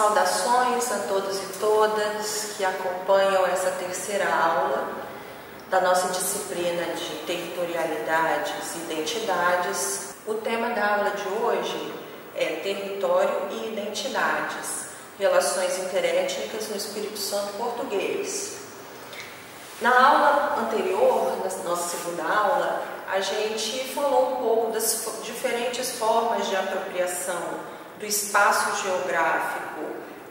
Saudações a todos e todas que acompanham essa terceira aula da nossa disciplina de territorialidades e identidades. O tema da aula de hoje é território e identidades, relações interétnicas no Espírito Santo português. Na aula anterior, na nossa segunda aula, a gente falou um pouco das diferentes formas de apropriação do espaço geográfico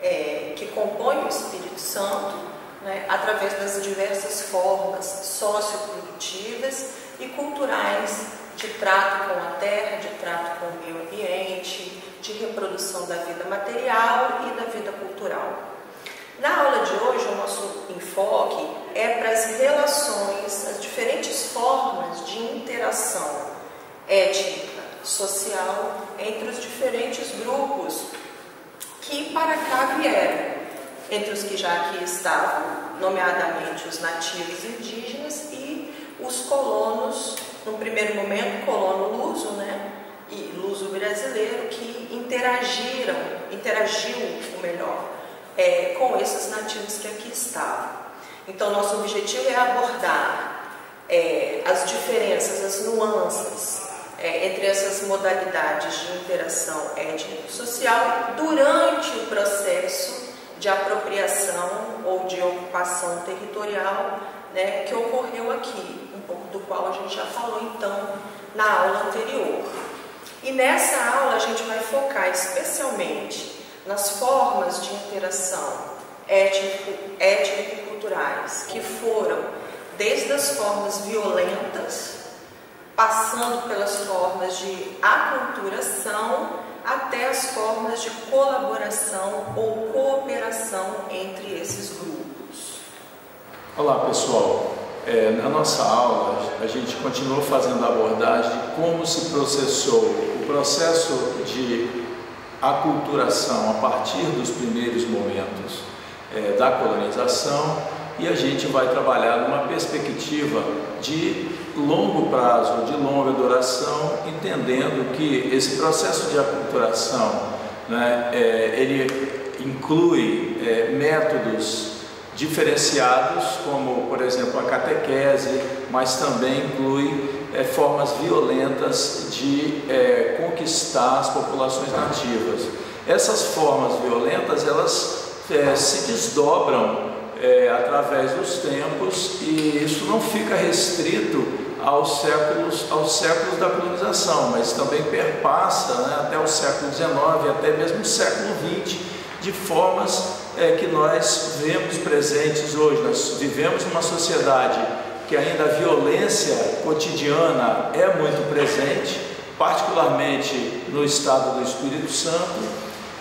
é, que compõe o Espírito Santo, né, através das diversas formas socioprodutivas e culturais de trato com a terra, de trato com o meio ambiente, de reprodução da vida material e da vida cultural. Na aula de hoje, o nosso enfoque é para as relações, as diferentes formas de interação étnica, social entre os diferentes grupos que para cá vieram, entre os que já aqui estavam, nomeadamente os nativos indígenas e os colonos, no primeiro momento, colono luso, né? E luso brasileiro, que interagiram, interagiu, o melhor, é, com esses nativos que aqui estavam. Então, nosso objetivo é abordar é, as diferenças, as nuances é, entre essas modalidades de interação étnico-social durante o processo de apropriação ou de ocupação territorial né, que ocorreu aqui, um pouco do qual a gente já falou então na aula anterior. E nessa aula a gente vai focar especialmente nas formas de interação étnico-culturais, que foram desde as formas violentas, passando pelas formas de aculturação, até as formas de colaboração ou cooperação entre esses grupos. Olá pessoal, é, na nossa aula a gente continuou fazendo a abordagem de como se processou o processo de aculturação a partir dos primeiros momentos é, da colonização e a gente vai trabalhar numa perspectiva de longo prazo, de longa duração, entendendo que esse processo de aculturação né, é, ele inclui é, métodos diferenciados, como por exemplo a catequese, mas também inclui é, formas violentas de é, conquistar as populações nativas. Essas formas violentas elas é, se desdobram é, através dos tempos e isso não fica restrito aos séculos, aos séculos da colonização, mas também perpassa né, até o século XIX, até mesmo o século XX, de formas é, que nós vemos presentes hoje. Nós vivemos uma sociedade que ainda a violência cotidiana é muito presente, particularmente no estado do Espírito Santo,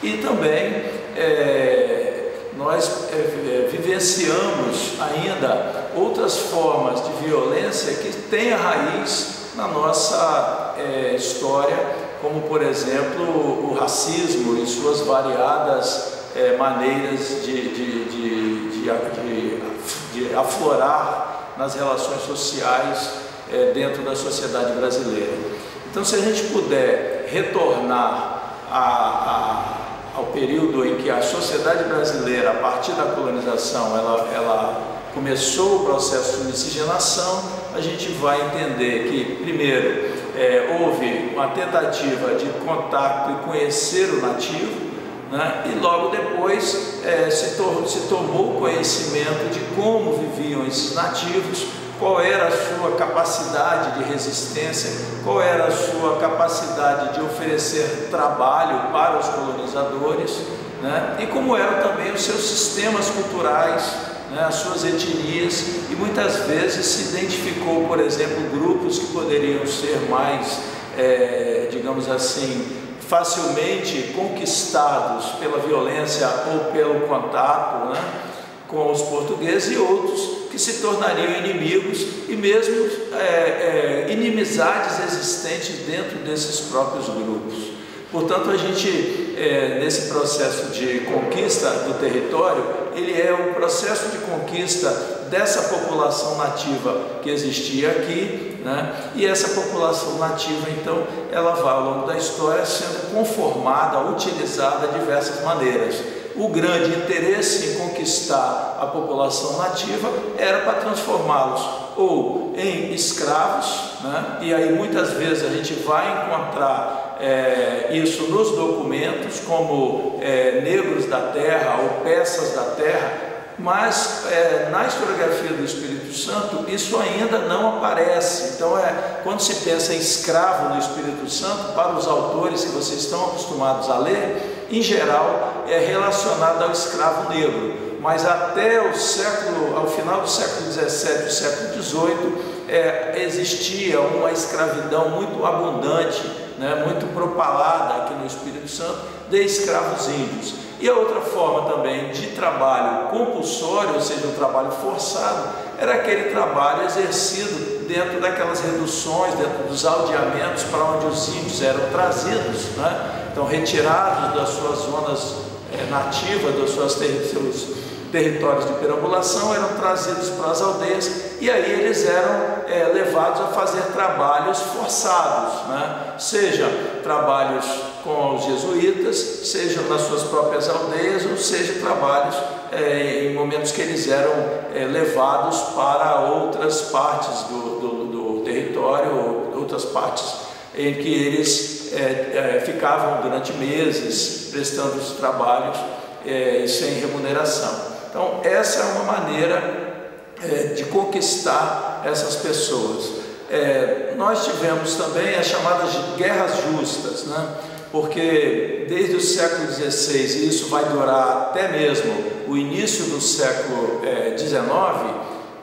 e também é, nós é, é vivenciamos ainda outras formas de violência que têm a raiz na nossa é, história, como por exemplo o racismo e suas variadas é, maneiras de, de, de, de, aflorar nas relações sociais é, dentro da sociedade brasileira. Então, se a gente puder retornar a, a, ao período em que a sociedade brasileira, a partir da colonização, ela, ela começou o processo de miscigenação, a gente vai entender que, primeiro, é, houve uma tentativa de contato e conhecer o nativo, né? e logo depois é, se, to se tomou conhecimento de como viviam esses nativos, qual era a sua capacidade de resistência, qual era a sua capacidade de oferecer trabalho para os colonizadores, né? e como eram também os seus sistemas culturais, né? as suas etnias, e muitas vezes se identificou, por exemplo, grupos que poderiam ser mais, é, digamos assim, facilmente conquistados pela violência ou pelo contato né, com os portugueses e outros que se tornariam inimigos e mesmo é, é, inimizades existentes dentro desses próprios grupos. Portanto, a gente, é, nesse processo de conquista do território, ele é um processo de conquista dessa população nativa que existia aqui, né? e essa população nativa, então, ela vai ao longo da história sendo conformada, utilizada de diversas maneiras. O grande interesse em conquistar a população nativa era para transformá-los ou em escravos, né? e aí muitas vezes a gente vai encontrar é, isso nos documentos como é, negros da terra ou peças da terra, mas é, na historiografia do Espírito Santo isso ainda não aparece. Então, é, quando se pensa em escravo no Espírito Santo, para os autores que vocês estão acostumados a ler, em geral é relacionado ao escravo negro. Mas até o século, ao final do século XVII, século XVIII, é, existia uma escravidão muito abundante, né, muito propalada aqui no Espírito Santo, de escravos índios. E a outra forma também de trabalho compulsório, ou seja, um trabalho forçado, era aquele trabalho exercido dentro daquelas reduções, dentro dos aldeamentos para onde os índios eram trazidos, né? Então retirados das suas zonas é, nativas, dos seus, territórios de perambulação, eram trazidos para as aldeias e aí eles eram é, levados a fazer trabalhos forçados, né? seja trabalhos com os jesuítas, seja nas suas próprias aldeias, ou seja trabalhos é, em momentos que eles eram é, levados para outras partes do, do, do território, outras partes em que eles é, é ficavam durante meses prestando os trabalhos é, sem remuneração. Então, essa é uma maneira é, de conquistar essas pessoas. É, nós tivemos também as chamadas guerras justas, né? porque desde o século XVI, e isso vai durar até mesmo o início do século XIX,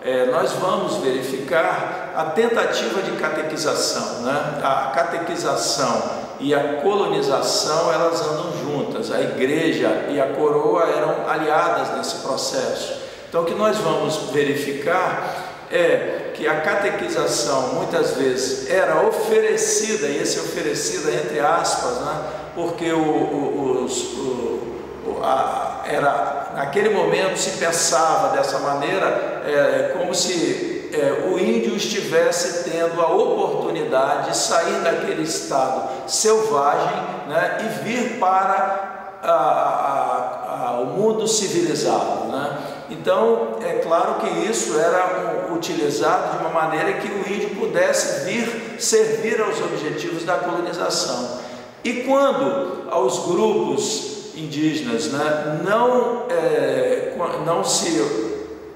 é, nós vamos verificar a tentativa de catequização. Né? A catequização e a colonização elas andam juntas, a igreja e a coroa eram aliadas nesse processo. Então o que nós vamos verificar é que a catequização muitas vezes era oferecida, e esse oferecida entre aspas, né? porque o, o, os, o, a, era, naquele momento se pensava dessa maneira, é, como se é, o índio estivesse tendo a oportunidade de sair daquele estado selvagem né, e vir para a, a, a, o mundo civilizado. Né? Então, é claro que isso era utilizado de uma maneira que o índio pudesse vir servir aos objetivos da colonização. E quando aos grupos indígenas né, não, é, não se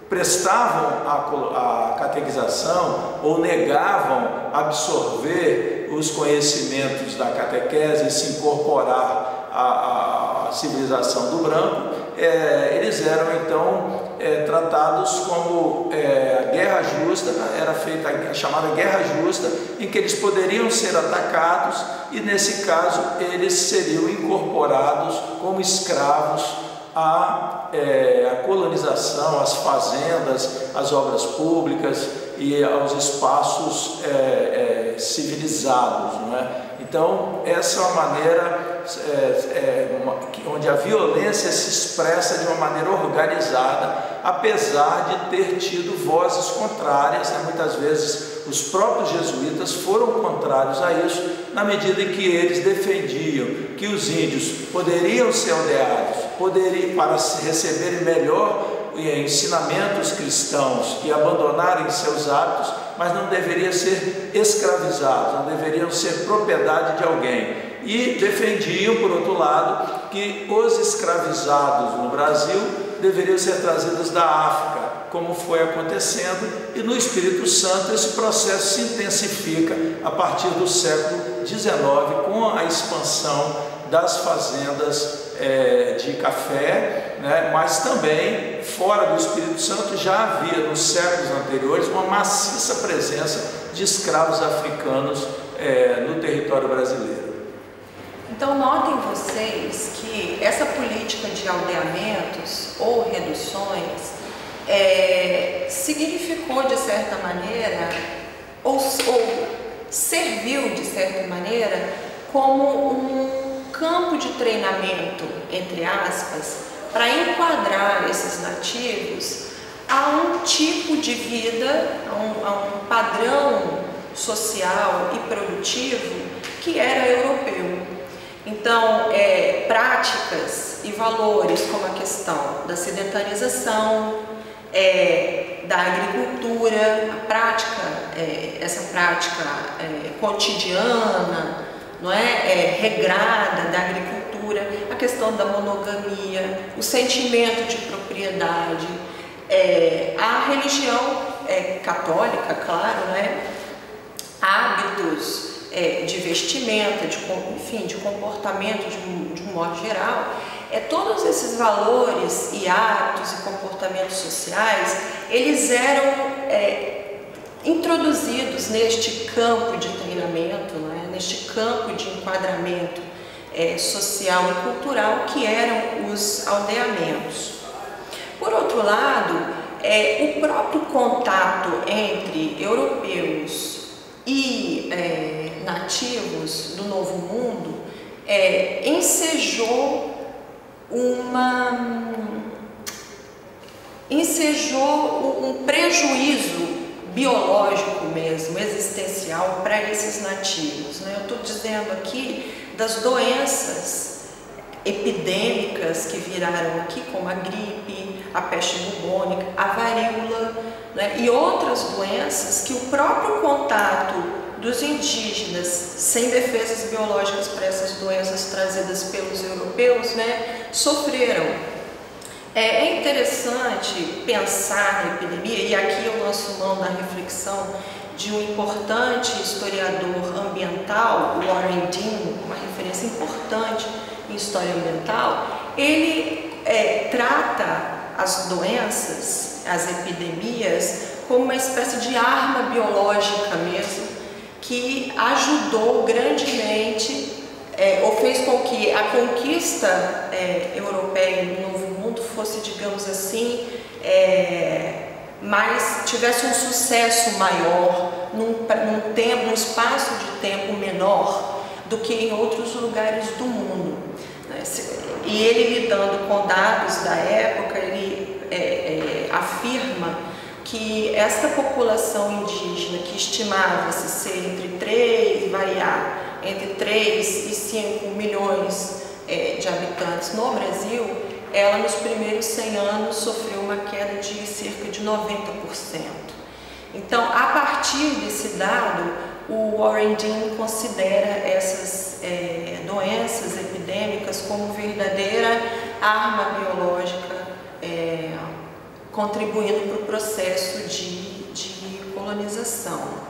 prestavam a, a catequização ou negavam absorver os conhecimentos da catequese e se incorporar à, à civilização do branco, é, eles eram então é, tratados como é, a guerra justa, era feita a chamada guerra justa, em que eles poderiam ser atacados e nesse caso eles seriam incorporados como escravos a, é, a colonização, as fazendas, as obras públicas e aos espaços é, é, civilizados. Não é? Então, essa é uma maneira é, é, uma, onde a violência se expressa de uma maneira organizada, apesar de ter tido vozes contrárias, né? muitas vezes os próprios jesuítas foram contrários a isso, na medida em que eles defendiam que os índios poderiam ser aldeados, poderiam, para receberem melhor ensinamentos cristãos e abandonarem seus hábitos, mas não deveriam ser escravizados, não deveriam ser propriedade de alguém. E defendiam, por outro lado, que os escravizados no Brasil deveriam ser trazidos da África, como foi acontecendo, e no Espírito Santo esse processo se intensifica a partir do século XIX com a expansão das fazendas é, de café, né, mas também fora do Espírito Santo já havia nos séculos anteriores uma maciça presença de escravos africanos é, no território brasileiro. Então notem vocês que essa política de aldeamentos ou reduções é, significou de certa maneira, ou, ou serviu de certa maneira, como um campo de treinamento, entre aspas, para enquadrar esses nativos a um tipo de vida, a um, a um padrão social e produtivo que era europeu. Então, é, práticas e valores como a questão da sedentarização, é, da agricultura, a prática, é, essa prática é, cotidiana, não é? é? regrada da agricultura, a questão da monogamia, o sentimento de propriedade, é, a religião é, católica, claro, né? hábitos é, de vestimenta, de, enfim, de comportamento de um, de um modo geral, é todos esses valores e hábitos e comportamentos sociais, eles eram é, introduzidos neste campo de treinamento, né? Neste campo de enquadramento é, social e cultural que eram os aldeamentos. Por outro lado, é, o próprio contato entre europeus e é, nativos do Novo Mundo é, ensejou uma ensejou um prejuízo biológico mesmo, existencial para esses nativos. Né? Eu estou dizendo aqui das doenças epidêmicas que viraram aqui, como a gripe, a peste bubônica, a varíola né? e outras doenças que o próprio contato dos indígenas sem defesas biológicas para essas doenças trazidas pelos europeus né, sofreram. É, é interessante pensar na epidemia, e aqui eu lanço mão da reflexão de um importante historiador ambiental, Warren Dean, uma referência importante em história ambiental, ele é, trata as doenças, as epidemias, como uma espécie de arma biológica mesmo, que ajudou grandemente é, ou fez com que a conquista é, europeia no Mundo fosse, digamos assim, é, tivesse um sucesso maior num, num tempo, num espaço de tempo menor do que em outros lugares do mundo. Né? E ele lidando com dados da época, ele é, é, afirma que esta população indígena, que estimava-se ser entre 3, variar, entre 3 e 5 milhões é, de habitantes no Brasil, ela nos primeiros 100 anos sofreu uma queda de cerca de 90%. Então, a partir desse dado, o Warren Dean considera essas é, doenças epidêmicas como verdadeira arma biológica, é, contribuindo para o processo de, de colonização.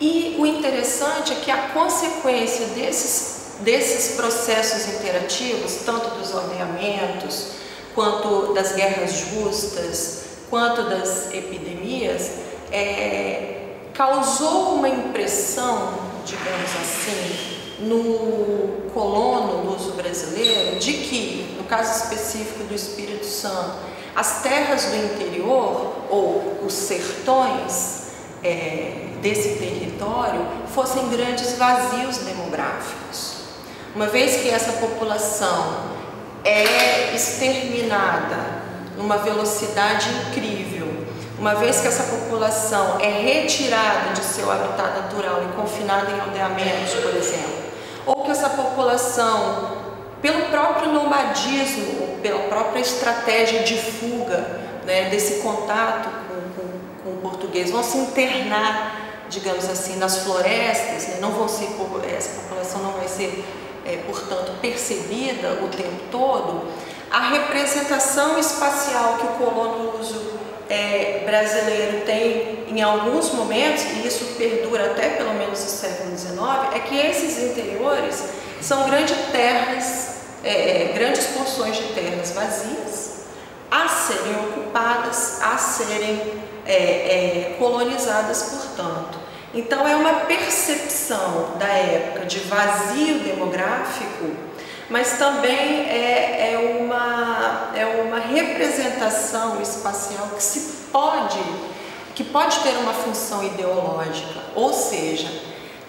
E o interessante é que a consequência desses, desses processos interativos, tanto dos aldeamentos, quanto das guerras justas, quanto das epidemias, é, causou uma impressão, digamos assim, no colono luso brasileiro de que, no caso específico do Espírito Santo, as terras do interior ou os sertões é, desse território fossem grandes vazios demográficos. Uma vez que essa população é exterminada numa velocidade incrível uma vez que essa população é retirada de seu habitat natural e confinada em aldeamentos, por exemplo, ou que essa população, pelo próprio nomadismo, pela própria estratégia de fuga né, desse contato com, com, com, o português, vão se internar, digamos assim, nas florestas, né, não vão ser, essa população não vai ser, é, portanto, percebida o tempo todo, a representação espacial que o colono uso é, brasileiro tem em alguns momentos, e isso perdura até pelo menos o século XIX, é que esses interiores são grandes terras, é, é, grandes porções de terras vazias, a serem ocupadas, a serem é, é, colonizadas, portanto. Então é uma percepção da época de vazio demográfico mas também é, é, uma, é uma representação espacial que se pode, que pode ter uma função ideológica, ou seja,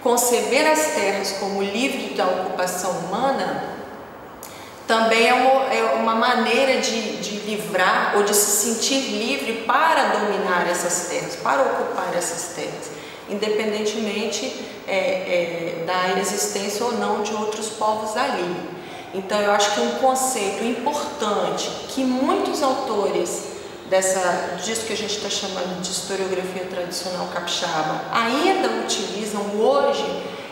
conceber as terras como livre da ocupação humana também é uma, é uma maneira de, de livrar ou de se sentir livre para dominar essas terras, para ocupar essas terras. Independentemente é, é, da existência ou não de outros povos ali. Então, eu acho que um conceito importante que muitos autores dessa, disso que a gente está chamando de historiografia tradicional capixaba ainda utilizam hoje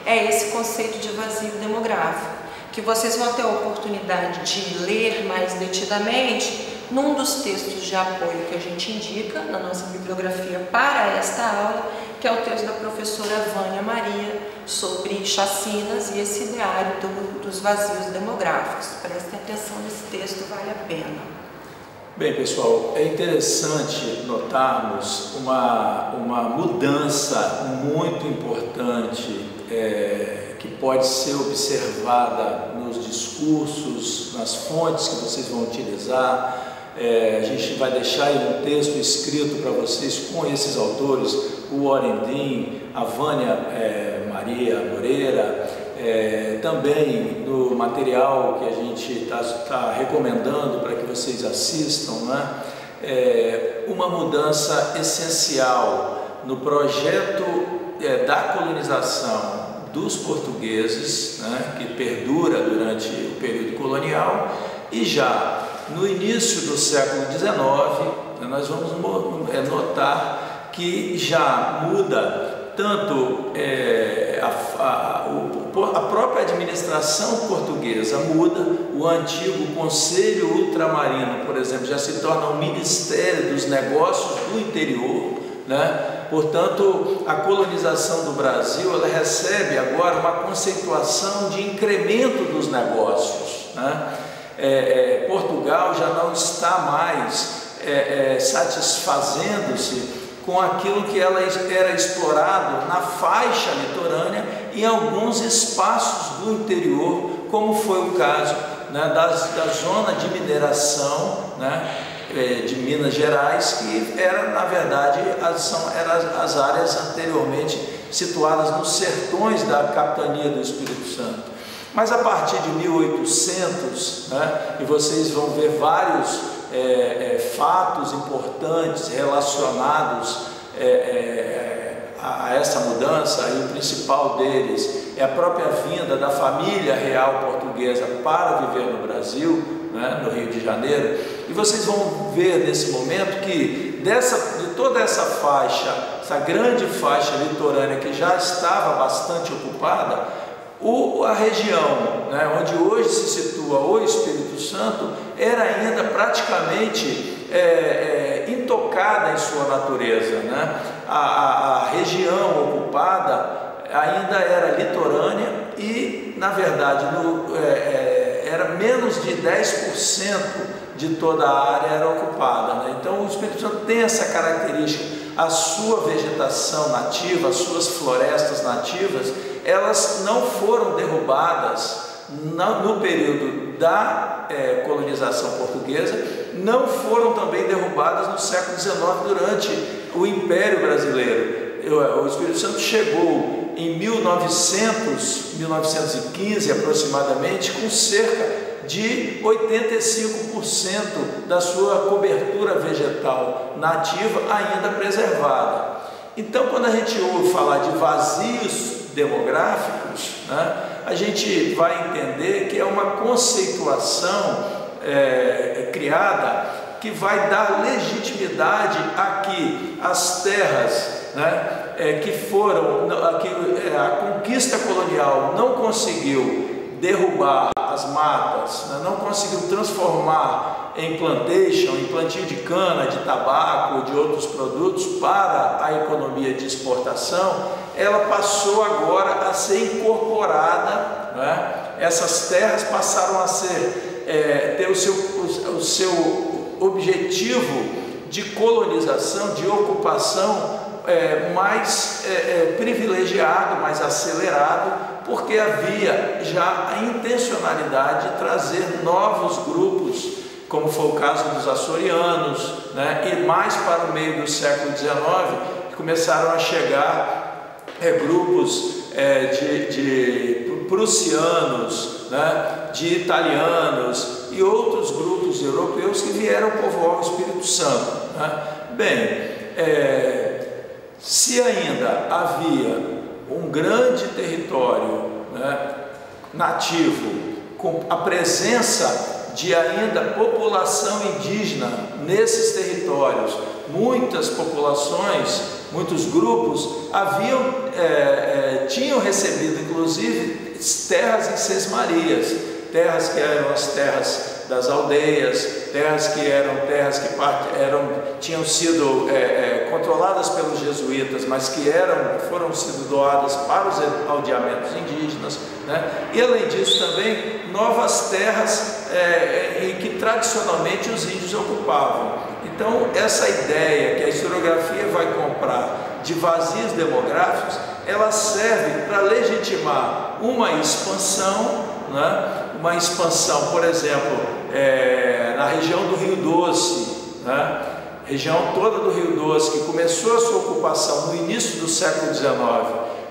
é esse conceito de vazio demográfico, que vocês vão ter a oportunidade de ler mais detidamente num dos textos de apoio que a gente indica na nossa bibliografia para esta aula, que é o texto da professora Vânia Maria sobre chacinas e esse ideário do, dos vazios demográficos. Prestem atenção nesse texto, vale a pena. Bem, pessoal, é interessante notarmos uma, uma mudança muito importante é, que pode ser observada nos discursos, nas fontes que vocês vão utilizar. É, a gente vai deixar aí um texto escrito para vocês com esses autores, o Dean, a Vânia é, Maria Moreira, é, também no material que a gente está tá recomendando para que vocês assistam, né? É, uma mudança essencial no projeto é, da colonização dos portugueses, né, que perdura durante o período colonial, e já no início do século XIX, nós vamos é, notar que já muda tanto é, a, a, a própria administração portuguesa muda, o antigo Conselho Ultramarino, por exemplo, já se torna o Ministério dos Negócios do Interior, né? Portanto, a colonização do Brasil ela recebe agora uma conceituação de incremento dos negócios. Né? É, é, Portugal já não está mais é, é satisfazendo-se com aquilo que ela era explorado na faixa litorânea e em alguns espaços do interior, como foi o caso né, das, da zona de mineração né, é, de Minas Gerais, que era, na verdade, as, são, eram as áreas anteriormente situadas nos sertões da capitania do Espírito Santo. Mas a partir de 1800, né, e vocês vão ver vários é, é, fatos importantes relacionados é, é, a essa mudança, e o principal deles é a própria vinda da família real portuguesa para viver no Brasil, né, no Rio de Janeiro, e vocês vão ver nesse momento que dessa, de toda essa faixa, essa grande faixa litorânea que já estava bastante ocupada, o, a região né, onde hoje se situa o Espírito Santo era ainda praticamente é, é, intocada em sua natureza. Né? A, a, a, região ocupada ainda era litorânea e, na verdade, no, é, é era menos de 10% de toda a área era ocupada. Né? Então, o Espírito Santo tem essa característica, a sua vegetação nativa, as suas florestas nativas elas não foram derrubadas no período da é, colonização portuguesa, não foram também derrubadas no século XIX durante o Império Brasileiro. O Espírito Santo chegou em 1900, 1915 aproximadamente, com cerca de 85% da sua cobertura vegetal nativa ainda preservada. Então, quando a gente ouve falar de vazios demográficos, né, a gente vai entender que é uma conceituação é, criada que vai dar legitimidade a que as terras né, é, que foram, a, que, é, a conquista colonial não conseguiu derrubar as matas, né, não conseguiu transformar em plantation, em plantio de cana, de tabaco, de outros produtos para a economia de exportação, ela passou agora a ser incorporada, né? essas terras passaram a ser, é, ter o seu, o, o seu objetivo de colonização, de ocupação é, mais é, é, privilegiado, mais acelerado, porque havia já a intencionalidade de trazer novos grupos, como foi o caso dos açorianos, né, e mais para o meio do século XIX, começaram a chegar é, grupos é, de, de prussianos, né, de italianos e outros grupos europeus que vieram povoar o Espírito Santo. Né? Bem, é, Se ainda havia um grande território né, nativo, com a presença de ainda população indígena nesses territórios, muitas populações, muitos grupos haviam, é, é, tinham recebido inclusive terras em Sesmarias, terras que eram as terras das aldeias, terras que eram terras que eram, tinham sido é, é, controladas pelos jesuítas, mas que eram, foram sido doadas para os aldeamentos indígenas, né? e além disso também novas terras é, em que tradicionalmente os índios ocupavam. Então essa ideia que a historiografia vai comprar de vazios demográficos, ela serve para legitimar uma expansão, né? uma expansão, por exemplo, é, na região do Rio Doce, né? região toda do Rio Doce, que começou a sua ocupação no início do século XIX,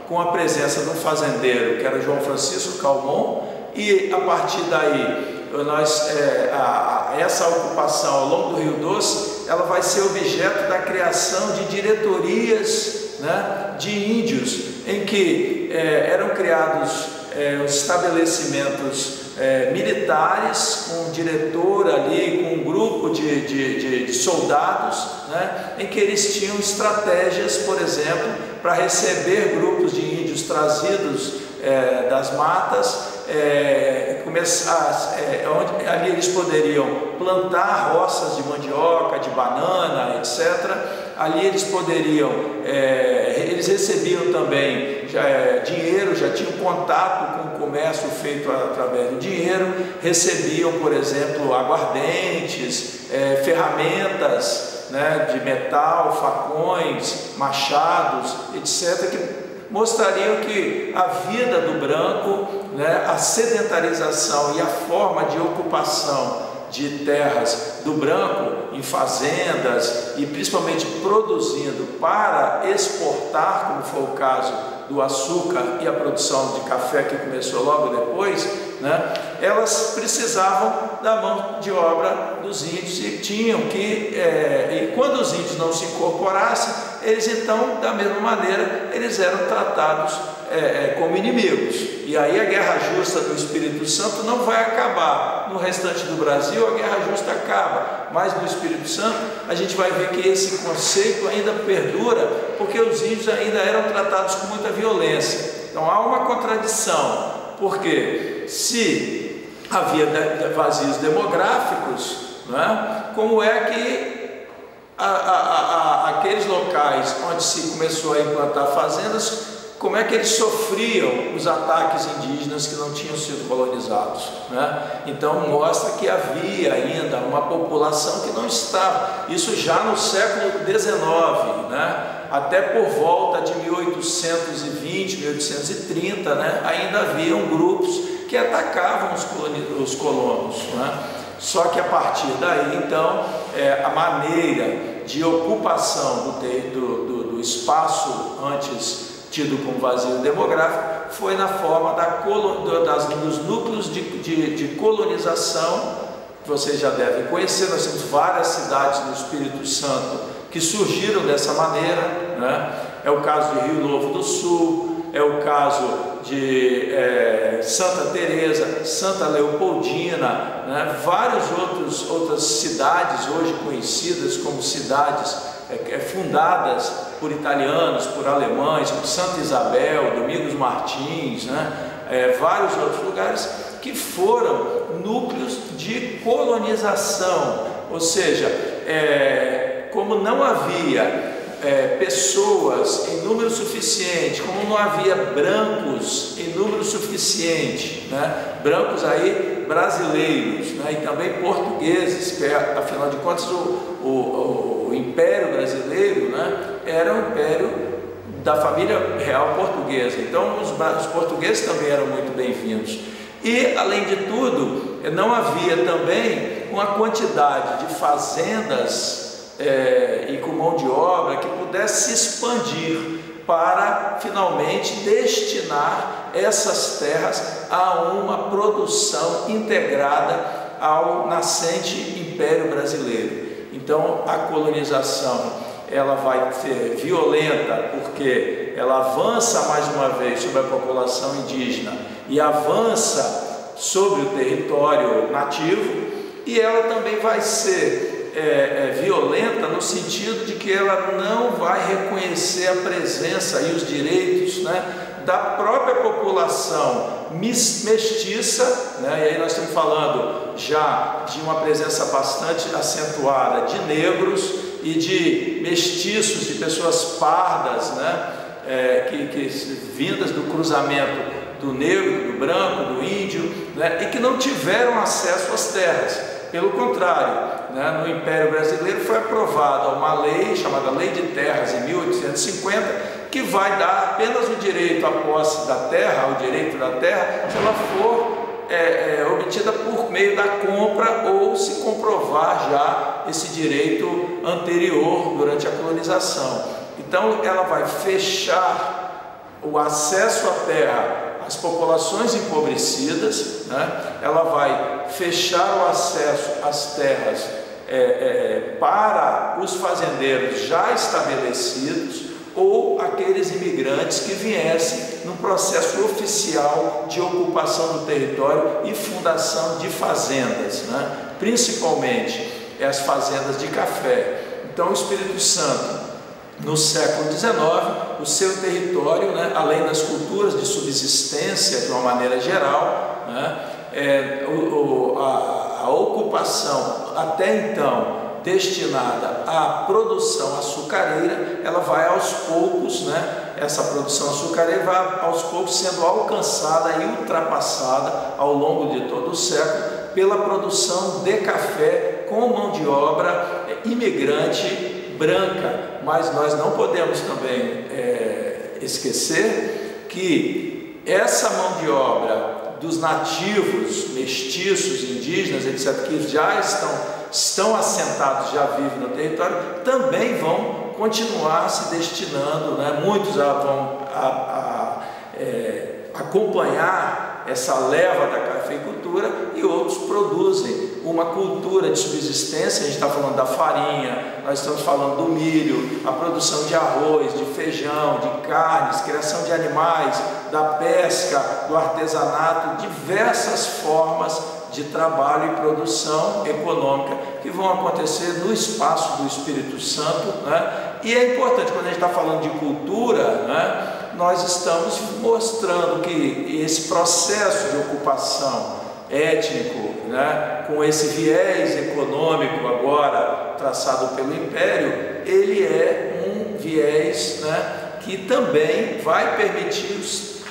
com a presença de um fazendeiro, que era João Francisco Calmon, e a partir daí, nós, é, a, a, essa ocupação ao longo do Rio Doce, ela vai ser objeto da criação de diretorias né, de índios, em que é, eram criados é, os estabelecimentos é, militares, com um diretor ali, com um grupo de, de, de, de soldados, né, em que eles tinham estratégias, por exemplo, para receber grupos de índios trazidos é, das matas, é, começar, é, onde, ali eles poderiam plantar roças de mandioca, de banana, etc. Ali eles poderiam, é, eles recebiam também já, é, dinheiro, já tinham contato com comércio feito através do dinheiro, recebiam, por exemplo, aguardentes, é, ferramentas né, de metal, facões, machados, etc., que mostrariam que a vida do branco, né, a sedentarização e a forma de ocupação de terras do branco em fazendas e principalmente produzindo para exportar, como foi o caso do açúcar e a produção de café que começou logo depois, né, elas precisavam da mão de obra dos índios e tinham que, é, e quando os índios não se incorporassem, eles então, da mesma maneira, eles eram tratados é, é, como inimigos. E aí a guerra justa do Espírito Santo não vai acabar. No restante do Brasil a guerra justa acaba, mas no Espírito Santo a gente vai ver que esse conceito ainda perdura, porque os índios ainda eram tratados com muita violência. Então há uma contradição, porque se havia vazios demográficos, é? como é que a, a, a, aqueles locais onde se começou a implantar fazendas como é que eles sofriam os ataques indígenas que não tinham sido colonizados. Né? Então mostra que havia ainda uma população que não estava, isso já no século XIX, né? até por volta de 1820, 1830, né? ainda haviam grupos que atacavam os, colonos. Né? Só que a partir daí, então, é, a maneira de ocupação do, do, do, do espaço antes tido como vazio demográfico foi na forma da, das, dos núcleos de, de, de colonização, que vocês já devem conhecer, nós temos várias cidades no Espírito Santo que surgiram dessa maneira, né? é o caso de Rio Novo do Sul, é o caso de é, Santa Teresa, Santa Leopoldina, né? várias outros, outras cidades hoje conhecidas como cidades é, é, fundadas por italianos, por alemães, como Santa Isabel, Domingos Martins, né? É, vários outros lugares que foram núcleos de colonização, ou seja, é, como não havia é, pessoas em número suficiente, como não havia brancos em número suficiente, né? brancos aí brasileiros né? e também portugueses, que é, afinal de contas o, o, o o Império Brasileiro né, era um império da família real portuguesa. Então, os, os portugueses também eram muito bem-vindos. E, além de tudo, não havia também uma quantidade de fazendas é, e com mão de obra que pudesse se expandir para finalmente destinar essas terras a uma produção integrada ao nascente Império Brasileiro. Então, a colonização ela vai ser violenta porque ela avança mais uma vez sobre a população indígena e avança sobre o território nativo, e ela também vai ser é, é, violenta no sentido de que ela não vai reconhecer a presença e os direitos né, da própria população mestiça, né, e aí nós estamos falando já de uma presença bastante acentuada de negros e de mestiços, de pessoas pardas, né, é, que, que, vindas do cruzamento do negro, do branco, do índio, né, e que não tiveram acesso às terras. Pelo contrário, né, no Império Brasileiro foi aprovada uma lei chamada Lei de Terras em 1850, que vai dar apenas o direito à posse da terra, o direito da terra, se ela for é, é, obtida por meio da compra ou se comprovar já esse direito anterior durante a colonização. Então, ela vai fechar o acesso à terra as populações empobrecidas, né? ela vai fechar o acesso às terras é, é, para os fazendeiros já estabelecidos ou aqueles imigrantes que viessem no processo oficial de ocupação do território e fundação de fazendas, né? principalmente as fazendas de café. Então, o Espírito Santo no século XIX, o seu território, né, além das culturas de subsistência de uma maneira geral, né, é, o, o, a, a ocupação até então destinada à produção açucareira, ela vai aos poucos, né, essa produção açucareira vai aos poucos sendo alcançada e ultrapassada ao longo de todo o século pela produção de café com mão de obra imigrante branca, mas nós não podemos também é, esquecer que essa mão de obra dos nativos, mestiços, indígenas, etc., que já estão, estão assentados, já vivem no território, também vão continuar se destinando, né? muitos vão a, a, é, acompanhar essa leva da cafeicultura e outros produzem uma cultura de subsistência. A gente está falando da farinha, nós estamos falando do milho, a produção de arroz, de feijão, de carnes, criação de animais, da pesca, do artesanato, diversas formas de trabalho e produção econômica que vão acontecer no espaço do Espírito Santo. Né? E é importante, quando a gente está falando de cultura, né? nós estamos mostrando que esse processo de ocupação étnico, né, com esse viés econômico agora traçado pelo Império, ele é um viés né, que também vai permitir os,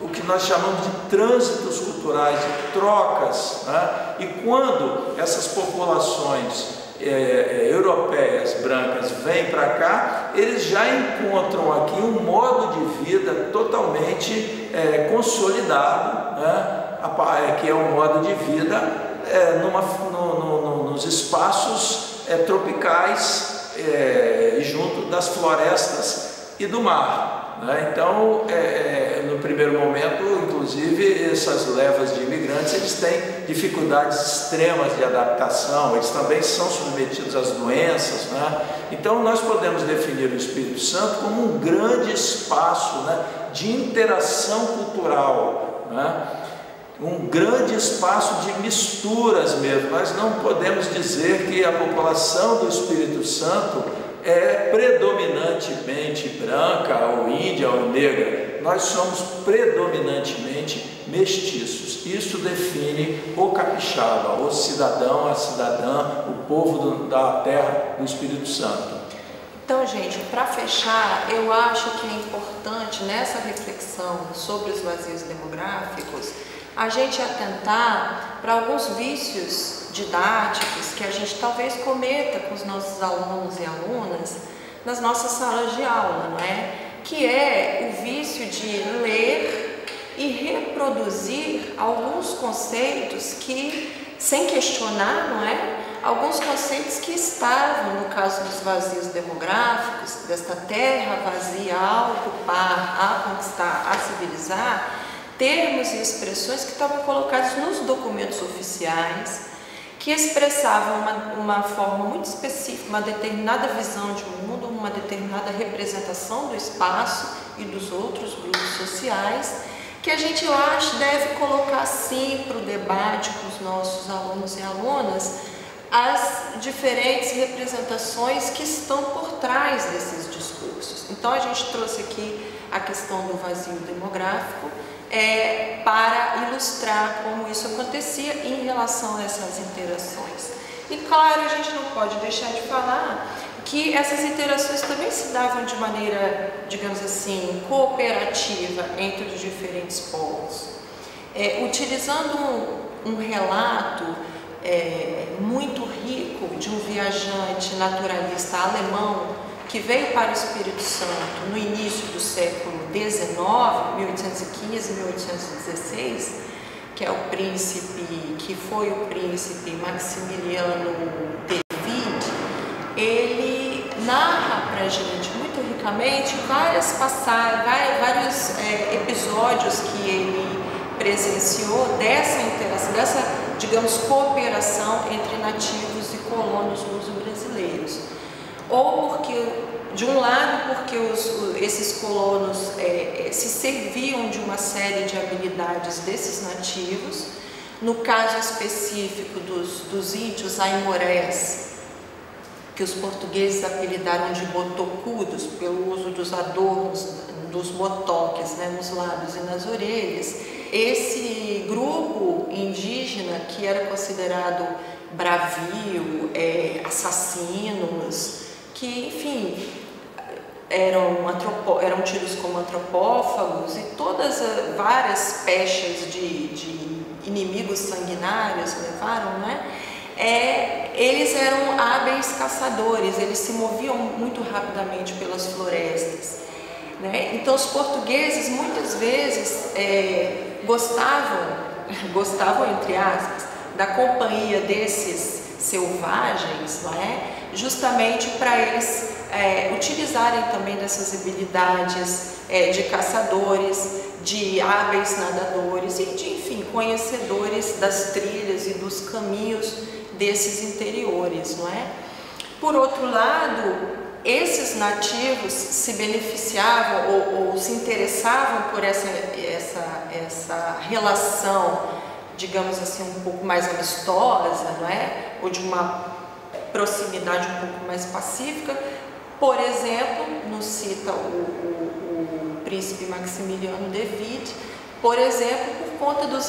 o que nós chamamos de trânsitos culturais, de trocas. Né, e quando essas populações é, europeias brancas vêm para cá, eles já encontram aqui um modo de vida totalmente é, consolidado, né? Que é um modo de vida é, numa, no, no, nos espaços é, tropicais junto das florestas e do mar. Né? Então, é, é, no primeiro momento, inclusive, essas levas de imigrantes eles têm dificuldades extremas de adaptação, eles também são submetidos às doenças. Né? Então, nós podemos definir o Espírito Santo como um grande espaço né, de interação cultural. Né? Um grande espaço de misturas mesmo. Nós não podemos dizer que a população do Espírito Santo é predominantemente branca ou índia ou negra, nós somos predominantemente mestiços. Isso define o capixaba, o cidadão, a cidadã, o povo do, da terra do Espírito Santo. Então, gente, para fechar, eu acho que é importante nessa reflexão sobre os vazios demográficos a gente atentar para alguns vícios didáticos que a gente talvez cometa com os nossos alunos e alunas nas nossas salas de aula, não é? Que é o vício de ler e reproduzir alguns conceitos que, sem questionar, não é? Alguns conceitos que estavam, no caso dos vazios demográficos, desta terra vazia a ocupar, a conquistar, a civilizar, termos e expressões que estavam colocados nos documentos oficiais, que expressavam uma, uma forma muito específica, uma determinada visão de mundo, uma determinada representação do espaço e dos outros grupos sociais, que a gente, eu acho, deve colocar sim para o debate com os nossos alunos e alunas as diferentes representações que estão por trás desses discursos. Então, a gente trouxe aqui a questão do vazio demográfico, é, para ilustrar como isso acontecia em relação a essas interações. E claro, a gente não pode deixar de falar que essas interações também se davam de maneira, digamos assim, cooperativa entre os diferentes povos. É, utilizando um, um relato é, muito rico de um viajante naturalista alemão que veio para o Espírito Santo no início do século XIX, 1815 1816, que é o príncipe, que foi o príncipe Maximiliano Witt, ele narra para a gente muito ricamente várias passagens, vários é, episódios que ele presenciou dessa interação, dessa, digamos, cooperação entre nativos e colonos luso-brasileiros. Ou porque, de um lado, porque os, esses colonos é, é, se serviam de uma série de habilidades desses nativos, no caso específico dos, dos índios aimorés, que os portugueses apelidaram de botocudos pelo uso dos adornos, dos botoques né, nos lábios e nas orelhas, esse grupo indígena que era considerado bravio, é, assassinos, que, enfim, eram, eram tidos como antropófagos e todas várias pechas de, de inimigos sanguinários levaram, né? É, eles eram hábeis caçadores, eles se moviam muito rapidamente pelas florestas. Né? Então, os portugueses muitas vezes é, gostavam, gostavam entre aspas, da companhia desses selvagens, não é? justamente para eles é, utilizarem também dessas habilidades é, de caçadores, de hábeis nadadores e de, enfim, conhecedores das trilhas e dos caminhos desses interiores, não é? Por outro lado, esses nativos se beneficiavam ou, ou se interessavam por essa, essa, essa relação, digamos assim, um pouco mais amistosa, não é? Ou de uma proximidade um pouco mais pacífica. Por exemplo, nos cita o, o, o príncipe Maximiliano de Witt, por exemplo, por conta dos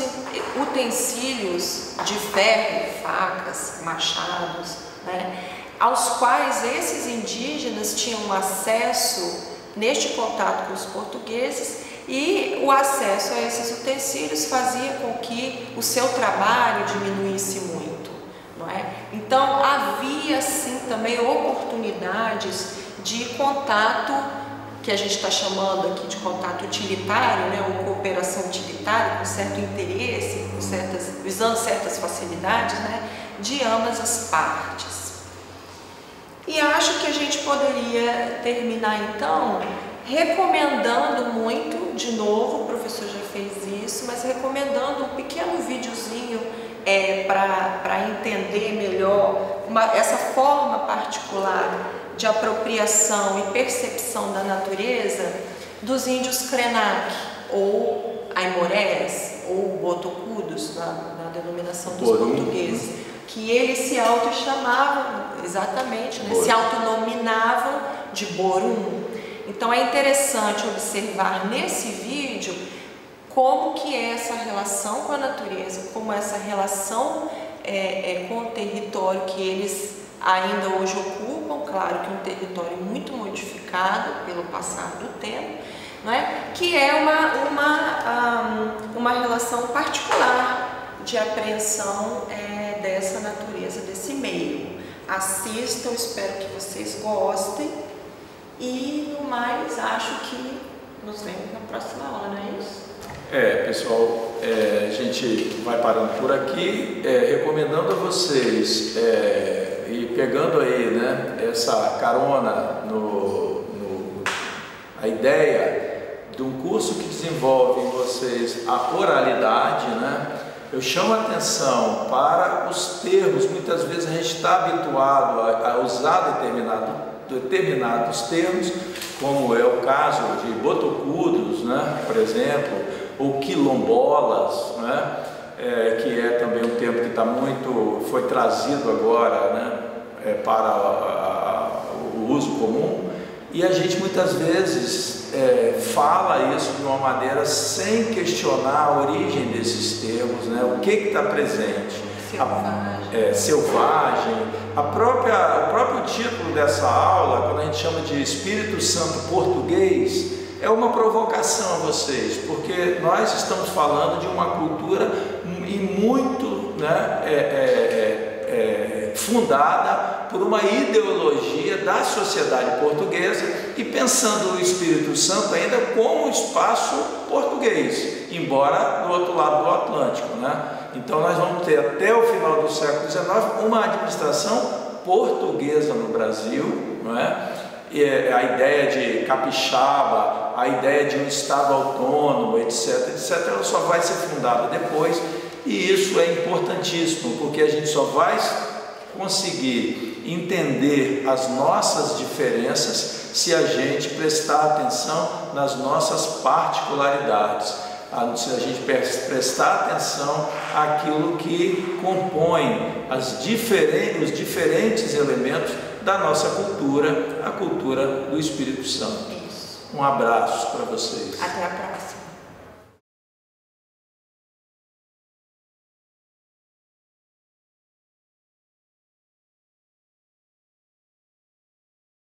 utensílios de ferro, facas, machados, né, aos quais esses indígenas tinham acesso neste contato com os portugueses e o acesso a esses utensílios fazia com que o seu trabalho diminuísse muito. Não é? Então havia sim também oportunidades de contato que a gente está chamando aqui de contato utilitário, né, ou cooperação utilitária, com certo interesse, com certas, visando certas facilidades, né, de ambas as partes. E acho que a gente poderia terminar então recomendando muito, de novo, o professor já fez isso, mas recomendando um pequeno videozinho é, para entender melhor uma, essa forma particular de apropriação e percepção da natureza dos índios Krenak, ou Aimorés, ou Botocudos, na, na denominação dos portugueses, que eles se auto-chamavam, exatamente, né, se autonominavam de Borum. Então é interessante observar nesse como que é essa relação com a natureza, como essa relação é, é, com o território que eles ainda hoje ocupam, claro que um território muito modificado pelo passar do tempo, não é? que é uma, uma, uma relação particular de apreensão é, dessa natureza, desse meio. Assistam, espero que vocês gostem e no mais acho que nos vemos na próxima aula, não é isso? É, pessoal, é, a gente vai parando por aqui, é, recomendando a vocês é, e pegando aí né, essa carona no, no, a ideia de um curso que desenvolve em vocês a oralidade, né? Eu chamo a atenção para os termos, muitas vezes a gente está habituado a, a usar determinado, determinados termos, como é o caso de botocudos, né, por exemplo, ou quilombolas, né, é, que é também um termo que está muito, foi trazido agora né, é, para a, a, o uso comum, e a gente muitas vezes é, fala isso de uma maneira sem questionar a origem desses termos, né? o que está presente. Selvagem. A, é, selvagem. A própria, o próprio título dessa aula, quando a gente chama de Espírito Santo Português, é uma provocação a vocês, porque nós estamos falando de uma cultura e muito né, é, é, é, é fundada por uma ideologia da sociedade portuguesa e pensando o Espírito Santo ainda como espaço português, embora do outro lado do Atlântico. Né? Então nós vamos ter até o final do século XIX uma administração portuguesa no Brasil, não é? E é, a ideia de capixaba, a ideia de um Estado autônomo, etc., etc., ela só vai ser fundada depois, e isso é importantíssimo, porque a gente só vai conseguir entender as nossas diferenças se a gente prestar atenção nas nossas particularidades, se a gente prestar atenção àquilo que compõe as diferentes, os diferentes elementos da nossa cultura, a cultura do Espírito Santo. Um abraço para vocês. Até a próxima.